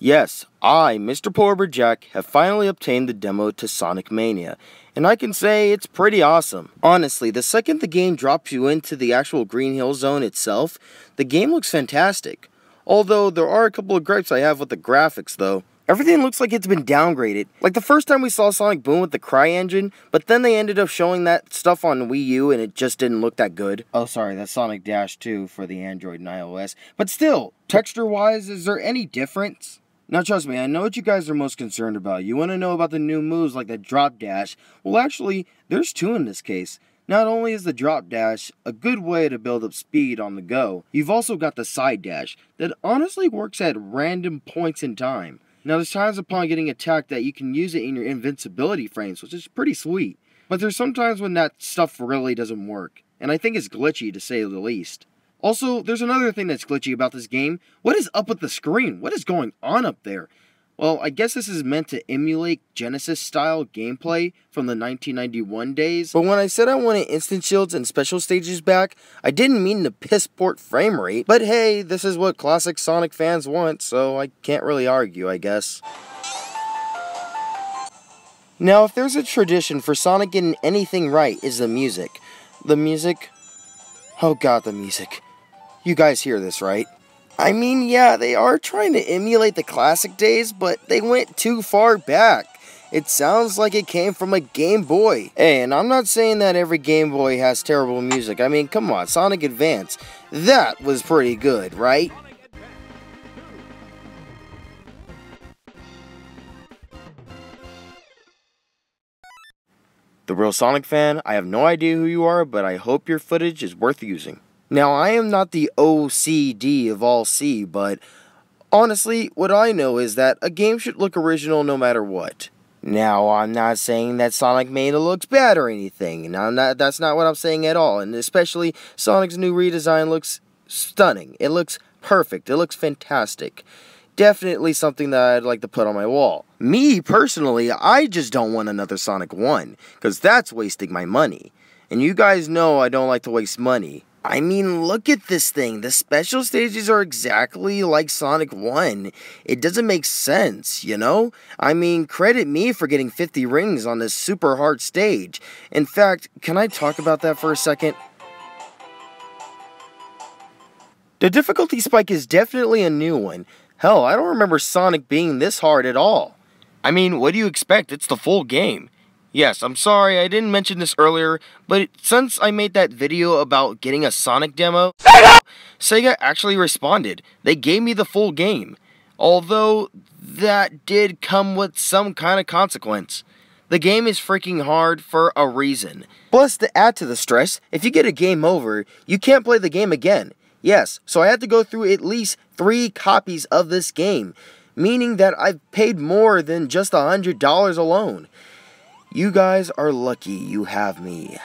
Yes, I, Mr. Polar Jack, have finally obtained the demo to Sonic Mania, and I can say it's pretty awesome. Honestly, the second the game drops you into the actual Green Hill Zone itself, the game looks fantastic. Although there are a couple of gripes I have with the graphics though. Everything looks like it's been downgraded. Like the first time we saw Sonic Boom with the CryEngine, but then they ended up showing that stuff on Wii U and it just didn't look that good. Oh, sorry, that's Sonic Dash 2 for the Android and iOS. But still, texture-wise, is there any difference? Now, trust me, I know what you guys are most concerned about. You want to know about the new moves like the drop dash. Well, actually, there's two in this case. Not only is the drop dash a good way to build up speed on the go, you've also got the side dash that honestly works at random points in time. Now, there's times upon getting attacked that you can use it in your invincibility frames, which is pretty sweet. But there's sometimes when that stuff really doesn't work, and I think it's glitchy to say the least. Also, there's another thing that's glitchy about this game. What is up with the screen? What is going on up there? Well, I guess this is meant to emulate Genesis style gameplay from the 1991 days. But when I said I wanted instant shields and special stages back, I didn't mean to piss port frame rate. But hey, this is what classic Sonic fans want, so I can't really argue, I guess. Now, if there's a tradition for Sonic getting anything right, is the music. The music? Oh god, the music. You guys hear this, right? I mean, yeah, they are trying to emulate the classic days, but they went too far back. It sounds like it came from a Game Boy. Hey, and I'm not saying that every Game Boy has terrible music. I mean, come on, Sonic Advance. That was pretty good, right? The Real Sonic fan, I have no idea who you are, but I hope your footage is worth using. Now, I am not the OCD of all C, but honestly, what I know is that a game should look original no matter what. Now, I'm not saying that Sonic Mania looks bad or anything. Now, not, that's not what I'm saying at all. And especially, Sonic's new redesign looks stunning. It looks perfect. It looks fantastic. Definitely something that I'd like to put on my wall. Me, personally, I just don't want another Sonic 1, because that's wasting my money. And you guys know I don't like to waste money. I mean, look at this thing. The special stages are exactly like Sonic 1. It doesn't make sense, you know? I mean, credit me for getting 50 rings on this super hard stage. In fact, can I talk about that for a second? The difficulty spike is definitely a new one. Hell, I don't remember Sonic being this hard at all. I mean, what do you expect? It's the full game. Yes, I'm sorry, I didn't mention this earlier, but since I made that video about getting a Sonic demo, Sega! Sega actually responded. They gave me the full game. Although, that did come with some kind of consequence. The game is freaking hard for a reason. Plus, to add to the stress, if you get a game over, you can't play the game again. Yes, so I had to go through at least three copies of this game, meaning that I've paid more than just a $100 alone. You guys are lucky you have me.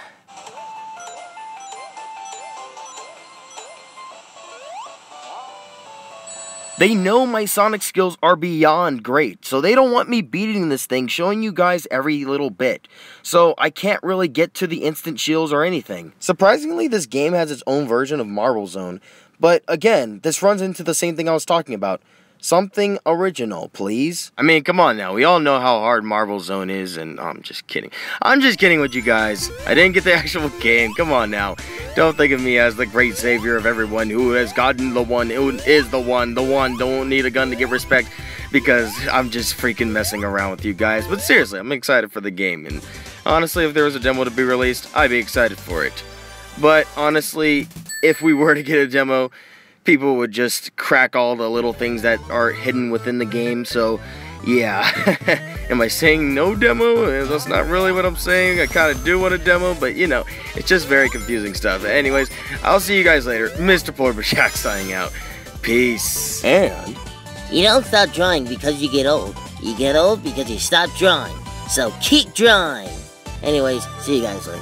They know my Sonic skills are beyond great, so they don't want me beating this thing, showing you guys every little bit. So I can't really get to the instant shields or anything. Surprisingly, this game has its own version of Marble Zone, but again, this runs into the same thing I was talking about. Something original, please. I mean, come on now. We all know how hard Marble Zone is, and oh, I'm just kidding. I'm just kidding with you guys. I didn't get the actual game. Come on now. Don't think of me as the great savior of everyone who has gotten the one, who is the one, the one. Don't need a gun to get respect because I'm just freaking messing around with you guys. But seriously, I'm excited for the game, and honestly, if there was a demo to be released, I'd be excited for it. But honestly, if we were to get a demo, people would just crack all the little things that are hidden within the game. So, yeah. Am I saying no demo? Eh, that's not really what I'm saying. I kind of do want a demo, but you know, it's just very confusing stuff. Anyways, I'll see you guys later. Mr. Polarbearjack signing out. Peace. And you don't stop drawing because you get old. You get old because you stop drawing. So keep drawing. Anyways, see you guys later.